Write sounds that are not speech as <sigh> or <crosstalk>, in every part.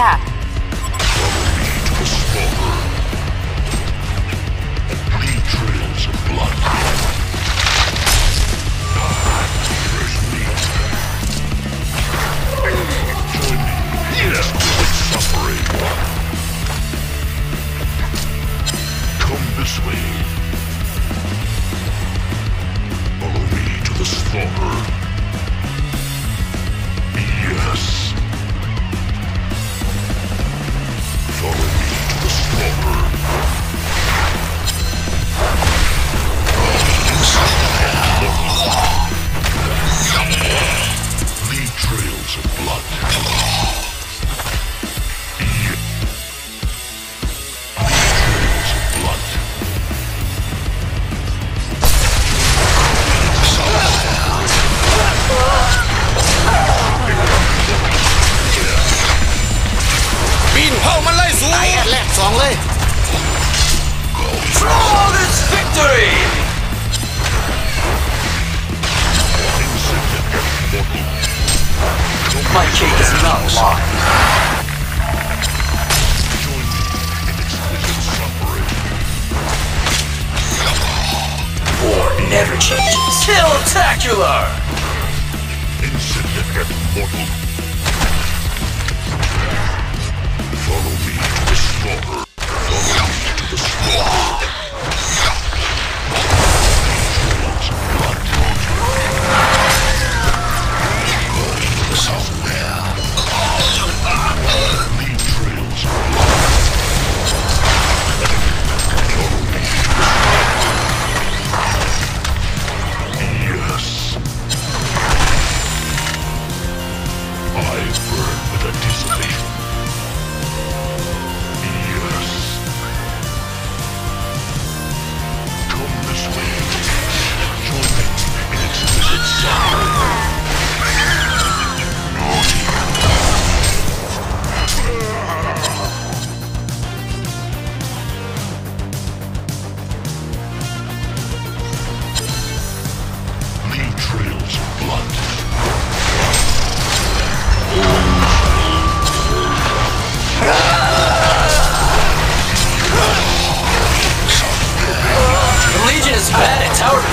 attack Draw this victory! My cake is not mine. War never changes. Kill-tacular!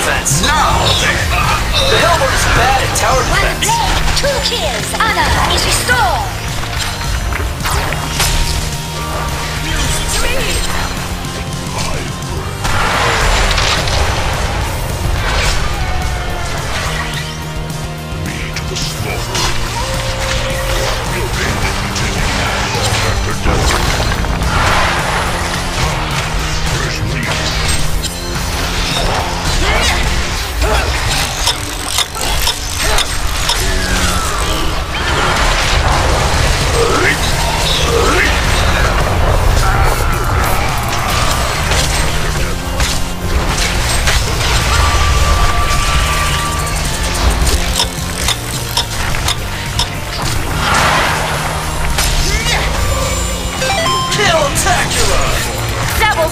defense. No! The hellborn is bad at tower defense. One blow, two kills. Honor is restored.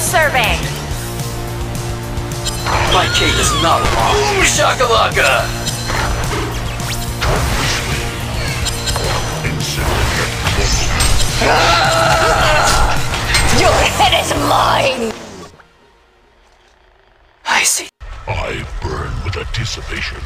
serving. My cape is not long. Boom shakalaka! <laughs> Your head is mine! I see. I burn with anticipation.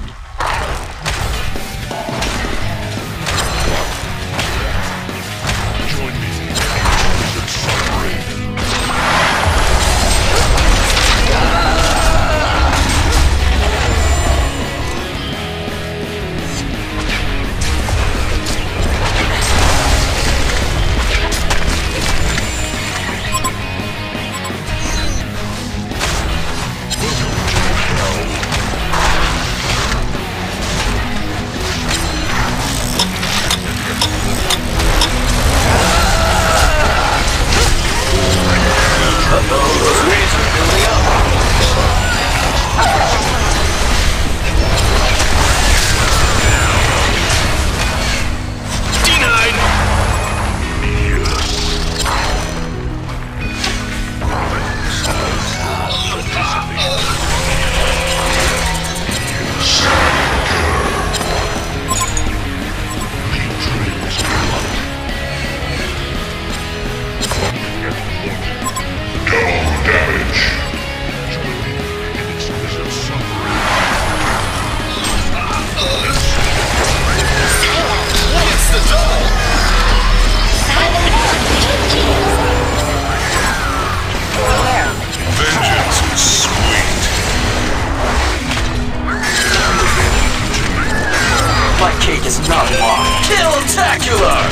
is not long. Kill-tacular!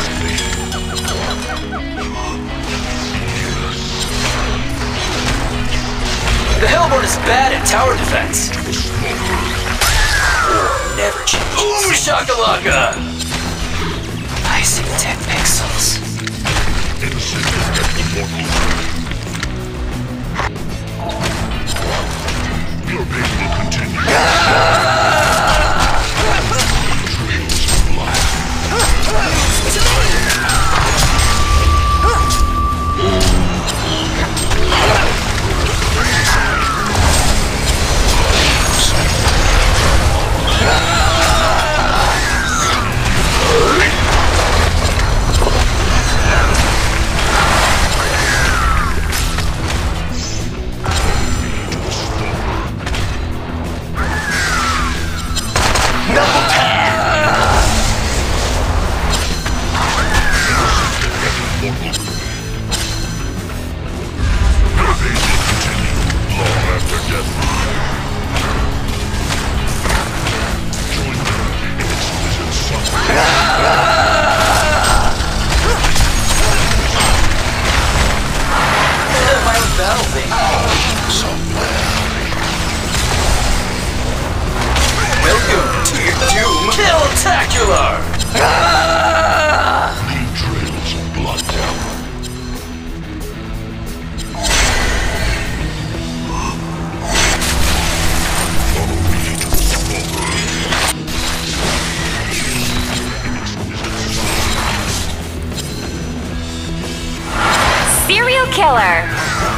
The Hellborn is bad at tower defense. Never change. Ooh, shakalaka! I see 10 pixels. Your pain will continue. Own. Welcome to your doom. Kill-tacular! Trails of blood. Serial killer.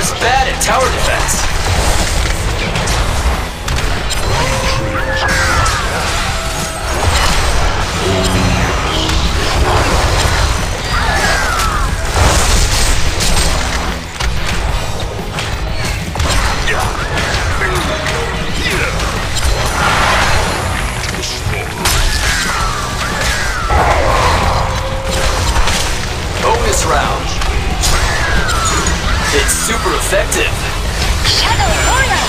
Is bad at tower defense. Effective. Shadow Warrior.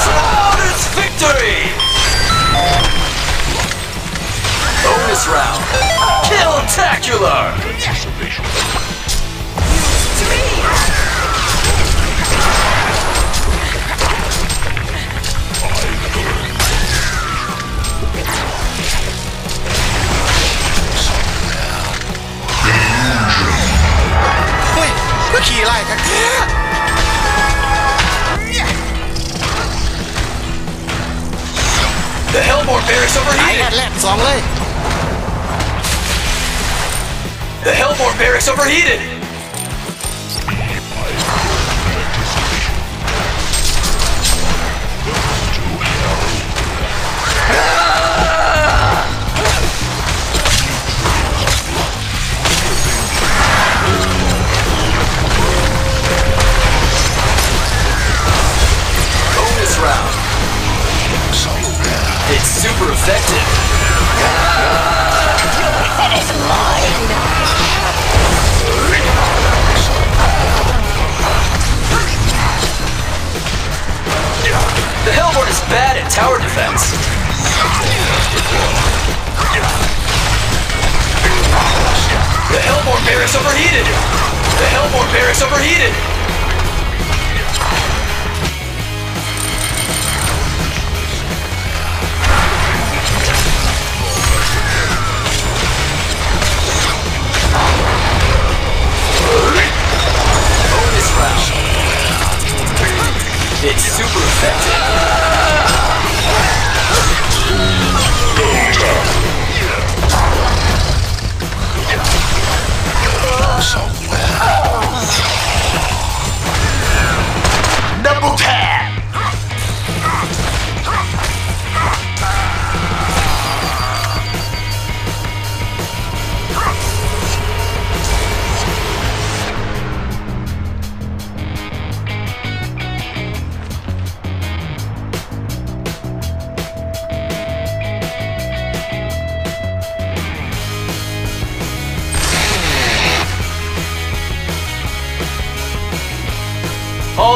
Flawless victory! Bonus round. Kill-tacular! like. I can't. <laughs> The Hellborn barracks overheated. I left, so I'm. The Hellborn barracks overheated. Effective. That is mine. The Hellborn is bad at tower defense. The Hellborn barracks overheated! The Hellborn barracks overheated! Super effective.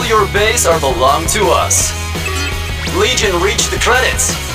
Your base are belong to us. Legion reached the credits.